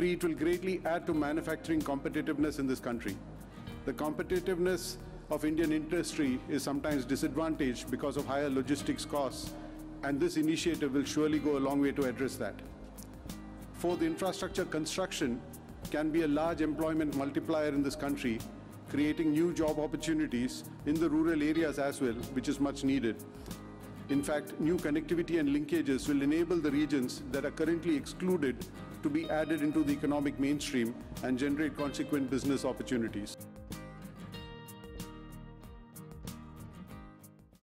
Three, it will greatly add to manufacturing competitiveness in this country. The competitiveness of Indian industry is sometimes disadvantaged because of higher logistics costs, and this initiative will surely go a long way to address that. Fourth, infrastructure construction can be a large employment multiplier in this country, creating new job opportunities in the rural areas as well, which is much needed. In fact, new connectivity and linkages will enable the regions that are currently excluded to be added into the economic mainstream and generate consequent business opportunities.